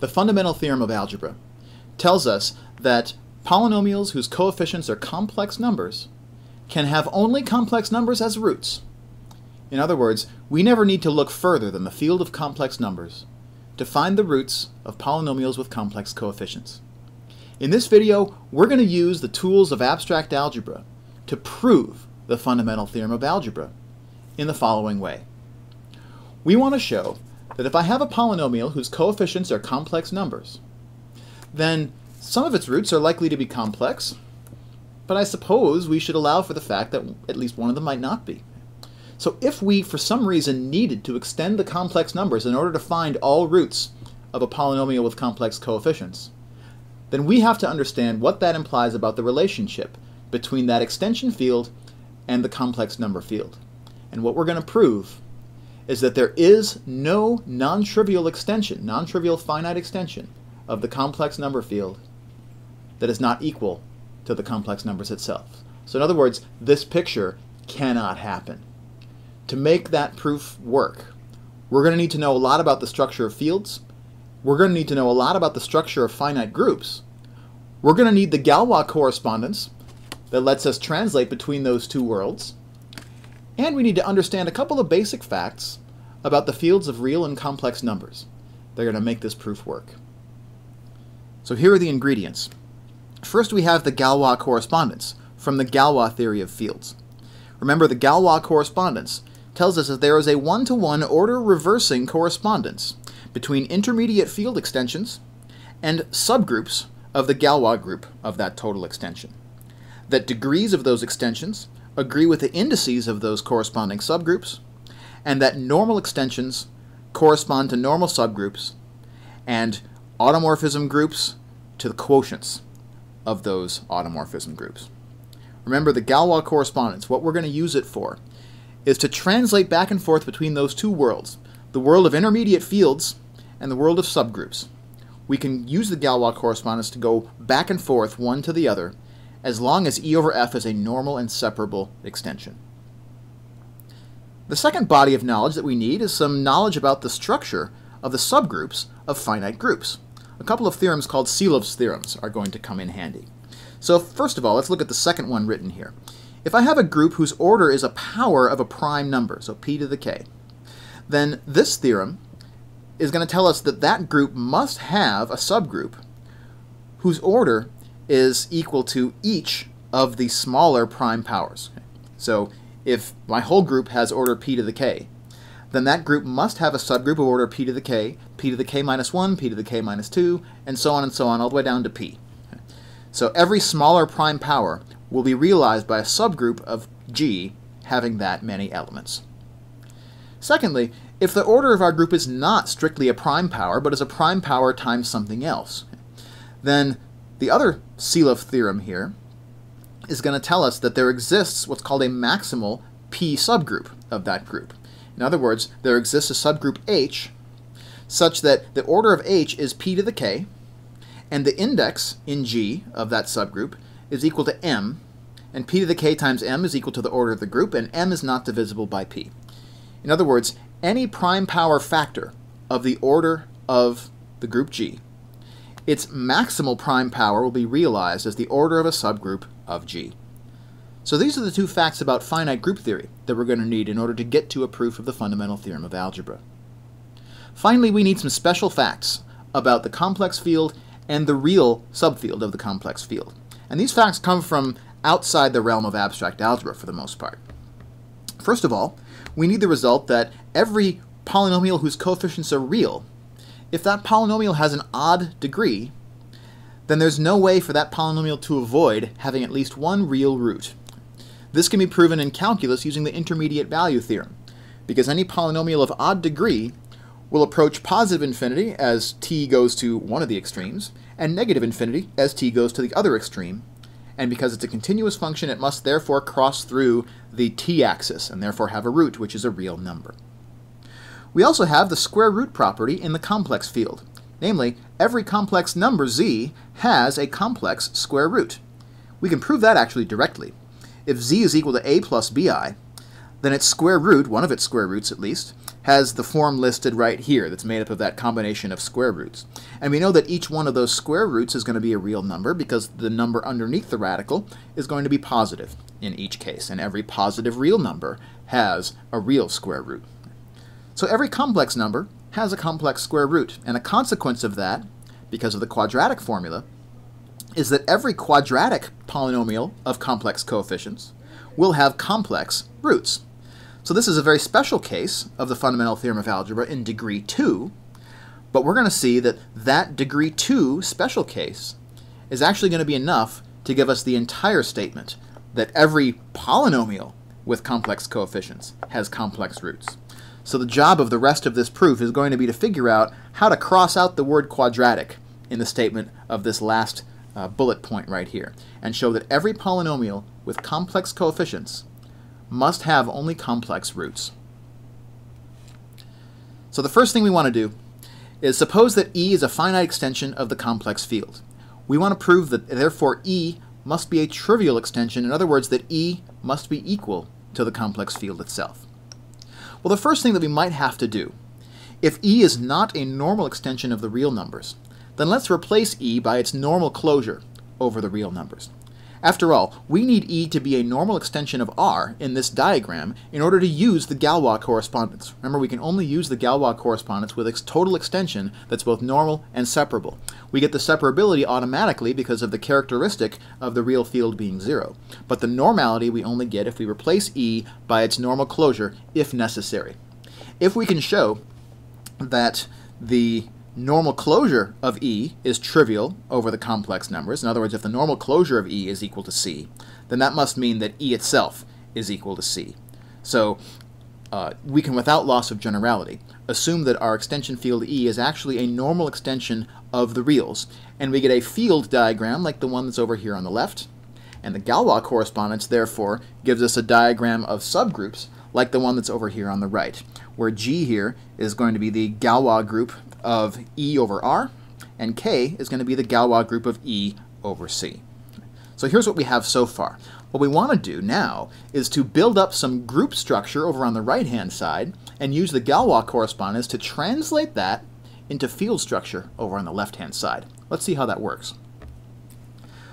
the fundamental theorem of algebra, tells us that polynomials whose coefficients are complex numbers can have only complex numbers as roots. In other words, we never need to look further than the field of complex numbers to find the roots of polynomials with complex coefficients. In this video, we're going to use the tools of abstract algebra to prove the fundamental theorem of algebra in the following way. We want to show that if I have a polynomial whose coefficients are complex numbers, then some of its roots are likely to be complex, but I suppose we should allow for the fact that at least one of them might not be. So if we, for some reason, needed to extend the complex numbers in order to find all roots of a polynomial with complex coefficients, then we have to understand what that implies about the relationship between that extension field and the complex number field. And what we're going to prove is that there is no non-trivial extension, non-trivial finite extension of the complex number field that is not equal to the complex numbers itself. So in other words, this picture cannot happen. To make that proof work, we're going to need to know a lot about the structure of fields. We're going to need to know a lot about the structure of finite groups. We're going to need the Galois correspondence that lets us translate between those two worlds. And we need to understand a couple of basic facts about the fields of real and complex numbers. They're going to make this proof work. So here are the ingredients. First we have the Galois correspondence from the Galois theory of fields. Remember the Galois correspondence tells us that there is a one-to-one order reversing correspondence between intermediate field extensions and subgroups of the Galois group of that total extension. That degrees of those extensions agree with the indices of those corresponding subgroups, and that normal extensions correspond to normal subgroups, and automorphism groups to the quotients of those automorphism groups. Remember the Galois correspondence, what we're going to use it for is to translate back and forth between those two worlds, the world of intermediate fields and the world of subgroups. We can use the Galois correspondence to go back and forth one to the other as long as E over F is a normal and separable extension. The second body of knowledge that we need is some knowledge about the structure of the subgroups of finite groups. A couple of theorems called Sylow's theorems are going to come in handy. So first of all, let's look at the second one written here. If I have a group whose order is a power of a prime number, so p to the k, then this theorem is going to tell us that that group must have a subgroup whose order is equal to each of the smaller prime powers. So if my whole group has order p to the k, then that group must have a subgroup of order p to the k, p to the k minus 1, p to the k minus 2, and so on and so on, all the way down to p. So every smaller prime power will be realized by a subgroup of G having that many elements. Secondly, if the order of our group is not strictly a prime power, but is a prime power times something else, then the other Sylow theorem here is going to tell us that there exists what's called a maximal P subgroup of that group. In other words, there exists a subgroup H such that the order of H is P to the K, and the index in G of that subgroup is equal to m, and p to the k times m is equal to the order of the group, and m is not divisible by p. In other words, any prime power factor of the order of the group G, its maximal prime power will be realized as the order of a subgroup of G. So these are the two facts about finite group theory that we're going to need in order to get to a proof of the fundamental theorem of algebra. Finally, we need some special facts about the complex field and the real subfield of the complex field. And these facts come from outside the realm of abstract algebra for the most part. First of all, we need the result that every polynomial whose coefficients are real, if that polynomial has an odd degree, then there's no way for that polynomial to avoid having at least one real root. This can be proven in calculus using the intermediate value theorem, because any polynomial of odd degree will approach positive infinity as t goes to one of the extremes, and negative infinity as t goes to the other extreme. And because it's a continuous function, it must therefore cross through the t-axis, and therefore have a root, which is a real number. We also have the square root property in the complex field. Namely, every complex number z has a complex square root. We can prove that actually directly. If z is equal to a plus bi, then its square root, one of its square roots at least, has the form listed right here that's made up of that combination of square roots. And we know that each one of those square roots is going to be a real number because the number underneath the radical is going to be positive in each case, and every positive real number has a real square root. So every complex number has a complex square root, and a consequence of that, because of the quadratic formula, is that every quadratic polynomial of complex coefficients will have complex roots. So this is a very special case of the fundamental theorem of algebra in degree 2, but we're going to see that that degree 2 special case is actually going to be enough to give us the entire statement that every polynomial with complex coefficients has complex roots. So the job of the rest of this proof is going to be to figure out how to cross out the word quadratic in the statement of this last uh, bullet point right here and show that every polynomial with complex coefficients must have only complex roots. So the first thing we want to do is suppose that E is a finite extension of the complex field. We want to prove that therefore E must be a trivial extension, in other words that E must be equal to the complex field itself. Well, the first thing that we might have to do, if E is not a normal extension of the real numbers, then let's replace E by its normal closure over the real numbers. After all, we need E to be a normal extension of R in this diagram in order to use the Galois correspondence. Remember, we can only use the Galois correspondence with a total extension that's both normal and separable. We get the separability automatically because of the characteristic of the real field being zero. But the normality we only get if we replace E by its normal closure if necessary. If we can show that the normal closure of E is trivial over the complex numbers. In other words, if the normal closure of E is equal to C, then that must mean that E itself is equal to C. So uh, we can, without loss of generality, assume that our extension field E is actually a normal extension of the reals, and we get a field diagram like the one that's over here on the left, and the Galois correspondence, therefore, gives us a diagram of subgroups like the one that's over here on the right, where G here is going to be the Galois group of E over R, and K is going to be the Galois group of E over C. So here's what we have so far. What we want to do now is to build up some group structure over on the right-hand side and use the Galois correspondence to translate that into field structure over on the left-hand side. Let's see how that works.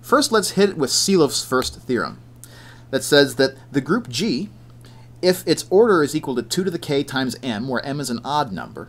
First, let's hit it with Sylow's first theorem that says that the group G, if its order is equal to 2 to the k times m, where m is an odd number,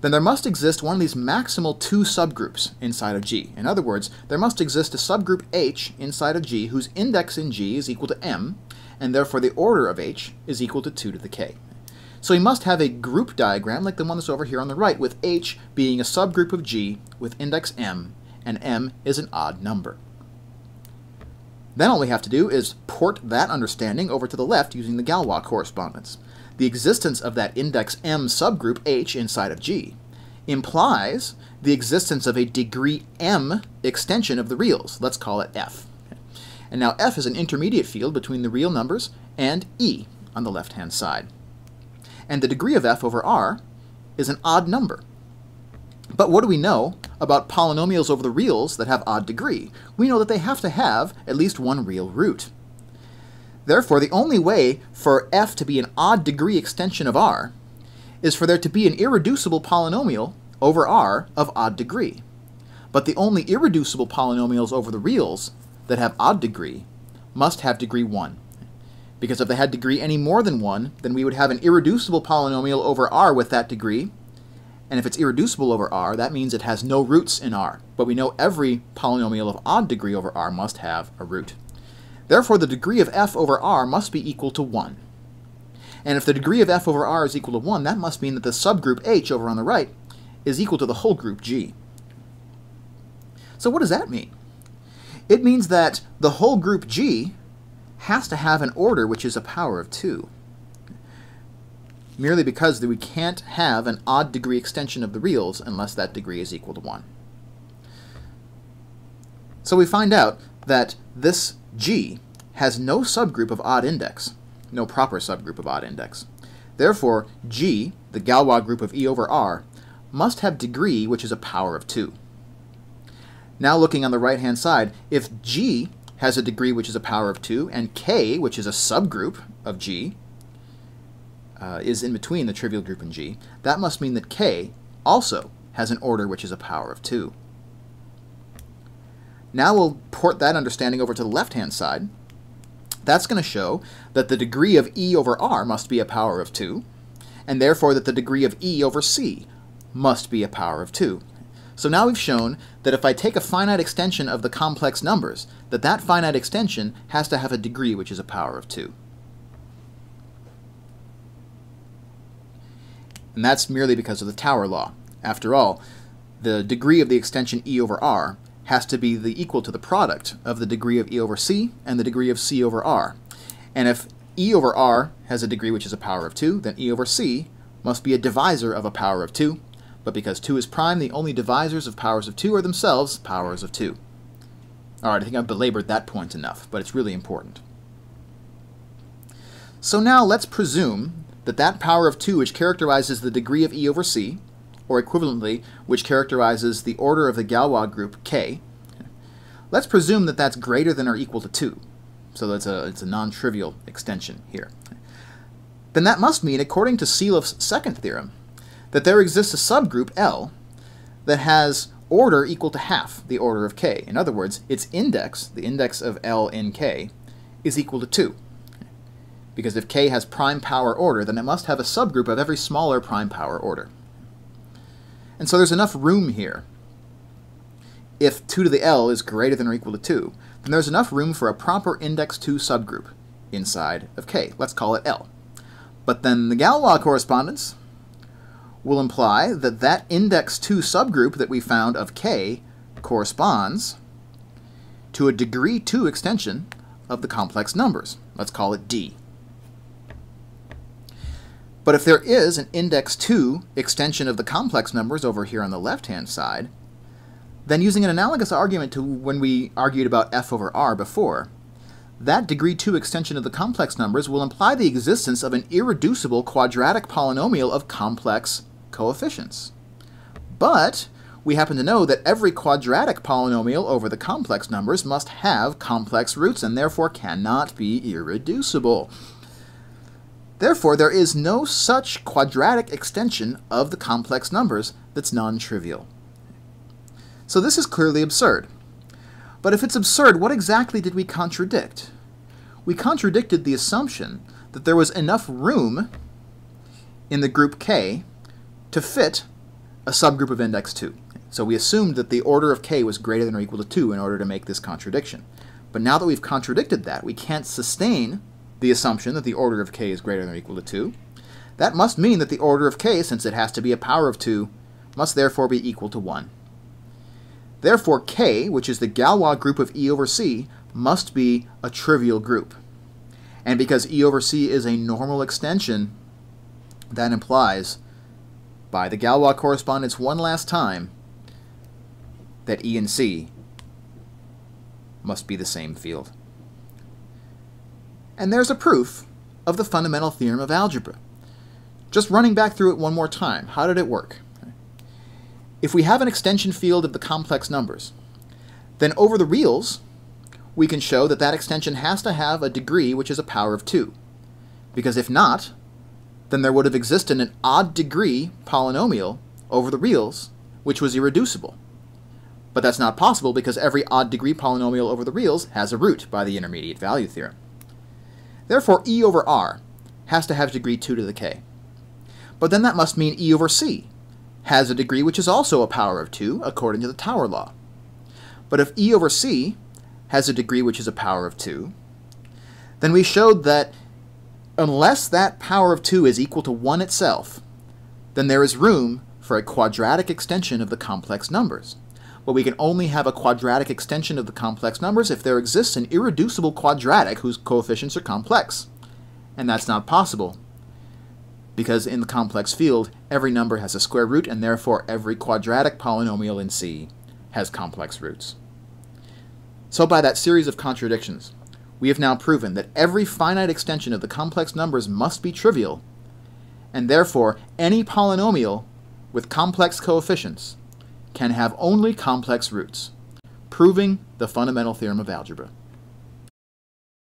then there must exist one of these maximal two subgroups inside of G. In other words, there must exist a subgroup H inside of G whose index in G is equal to m, and therefore the order of H is equal to 2 to the k. So we must have a group diagram like the one that's over here on the right, with H being a subgroup of G with index m, and m is an odd number. Then all we have to do is port that understanding over to the left using the Galois correspondence the existence of that index M subgroup H inside of G implies the existence of a degree M extension of the reals. Let's call it F. And now F is an intermediate field between the real numbers and E on the left-hand side. And the degree of F over R is an odd number. But what do we know about polynomials over the reals that have odd degree? We know that they have to have at least one real root. Therefore, the only way for f to be an odd degree extension of r is for there to be an irreducible polynomial over r of odd degree. But the only irreducible polynomials over the reals that have odd degree must have degree 1. Because if they had degree any more than 1, then we would have an irreducible polynomial over r with that degree, and if it's irreducible over r, that means it has no roots in r. But we know every polynomial of odd degree over r must have a root. Therefore, the degree of f over r must be equal to 1. And if the degree of f over r is equal to 1, that must mean that the subgroup h over on the right is equal to the whole group g. So what does that mean? It means that the whole group g has to have an order which is a power of 2 merely because we can't have an odd degree extension of the reals unless that degree is equal to 1. So we find out that this G has no subgroup of odd index, no proper subgroup of odd index. Therefore, G, the Galois group of E over R, must have degree which is a power of 2. Now looking on the right-hand side, if G has a degree which is a power of 2, and K, which is a subgroup of G, uh, is in between the trivial group and G, that must mean that K also has an order which is a power of 2. Now we'll port that understanding over to the left-hand side. That's going to show that the degree of E over R must be a power of 2, and therefore that the degree of E over C must be a power of 2. So now we've shown that if I take a finite extension of the complex numbers, that that finite extension has to have a degree which is a power of 2. And that's merely because of the Tower law. After all, the degree of the extension E over R has to be the equal to the product of the degree of E over C and the degree of C over R. And if E over R has a degree which is a power of 2, then E over C must be a divisor of a power of 2, but because 2 is prime, the only divisors of powers of 2 are themselves powers of 2. Alright, I think I've belabored that point enough, but it's really important. So now let's presume that that power of 2 which characterizes the degree of E over C, or equivalently, which characterizes the order of the Galois group K, let's presume that that's greater than or equal to 2. So that's a, it's a non-trivial extension here. Then that must mean, according to Sylow's second theorem, that there exists a subgroup L that has order equal to half the order of k. In other words, its index, the index of L in k, is equal to 2. Because if k has prime power order, then it must have a subgroup of every smaller prime power order. And so there's enough room here. If 2 to the L is greater than or equal to 2, then there's enough room for a proper index 2 subgroup inside of k. Let's call it L. But then the Galois correspondence will imply that that index 2 subgroup that we found of K corresponds to a degree 2 extension of the complex numbers. Let's call it D. But if there is an index 2 extension of the complex numbers over here on the left-hand side, then using an analogous argument to when we argued about f over r before, that degree 2 extension of the complex numbers will imply the existence of an irreducible quadratic polynomial of complex coefficients. But we happen to know that every quadratic polynomial over the complex numbers must have complex roots and therefore cannot be irreducible. Therefore, there is no such quadratic extension of the complex numbers that's non-trivial. So this is clearly absurd. But if it's absurd, what exactly did we contradict? We contradicted the assumption that there was enough room in the group K to fit a subgroup of index 2. So we assumed that the order of k was greater than or equal to 2 in order to make this contradiction. But now that we've contradicted that, we can't sustain the assumption that the order of k is greater than or equal to 2. That must mean that the order of k, since it has to be a power of 2, must therefore be equal to 1. Therefore, k, which is the Galois group of E over C, must be a trivial group. And because E over C is a normal extension, that implies by the Galois correspondence one last time that E and C must be the same field. And there's a proof of the fundamental theorem of algebra. Just running back through it one more time, how did it work? If we have an extension field of the complex numbers, then over the reals, we can show that that extension has to have a degree which is a power of 2. Because if not, then there would have existed an odd degree polynomial over the reals, which was irreducible. But that's not possible because every odd degree polynomial over the reals has a root by the intermediate value theorem. Therefore, e over r has to have degree 2 to the k. But then that must mean e over c has a degree which is also a power of 2, according to the Tower law. But if e over c has a degree which is a power of 2, then we showed that Unless that power of 2 is equal to 1 itself, then there is room for a quadratic extension of the complex numbers. But we can only have a quadratic extension of the complex numbers if there exists an irreducible quadratic whose coefficients are complex. And that's not possible, because in the complex field, every number has a square root, and therefore every quadratic polynomial in C has complex roots. So by that series of contradictions, we have now proven that every finite extension of the complex numbers must be trivial, and therefore any polynomial with complex coefficients can have only complex roots, proving the fundamental theorem of algebra.